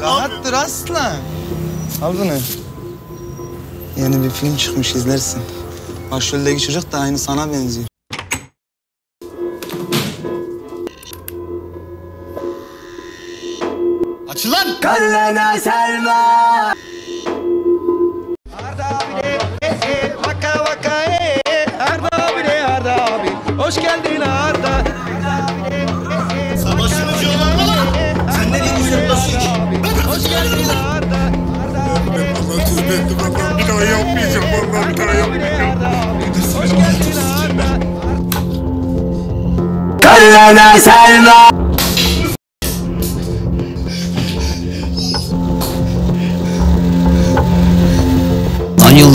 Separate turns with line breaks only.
Rahat dur aslan. Al bunu. Yeni bir film çıkmış izlersin. Başroldeki çocuk da aynı sana benziyor.
Açıl lan!
Vaka vaka e Arda abi de Arda abi Hoş geldin Arda
bir daha yapmayacağım
Arda
Lan Yıldırım